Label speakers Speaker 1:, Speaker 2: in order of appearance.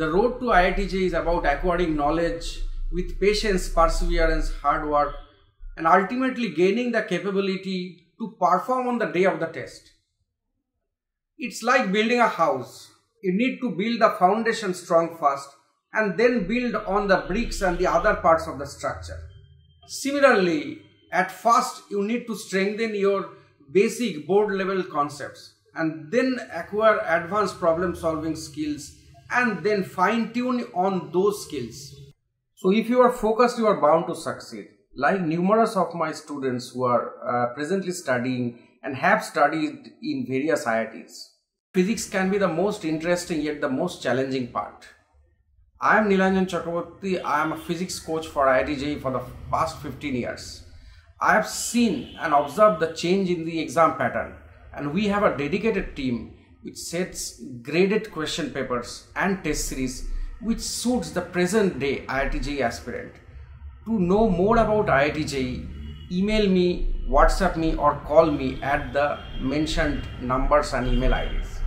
Speaker 1: The road to IITJEE is about acquiring knowledge with patience, perseverance, hard work, and ultimately gaining the capability to perform on the day of the test. It's like building a house. You need to build the foundation strong first and then build on the bricks and the other parts of the structure. Similarly, at first you need to strengthen your basic board level concepts and then acquire advanced problem solving skills and then fine tune on those skills. So if you are focused, you are bound to succeed. Like numerous of my students who are uh, presently studying and have studied in various IITs. Physics can be the most interesting yet the most challenging part. I am Nilanjan Chakrabarty. I am a physics coach for IIT for the past 15 years. I have seen and observed the change in the exam pattern and we have a dedicated team which sets graded question papers and test series which suits the present day IIT aspirant. To know more about IIT email me, WhatsApp me or call me at the mentioned numbers and email IDs.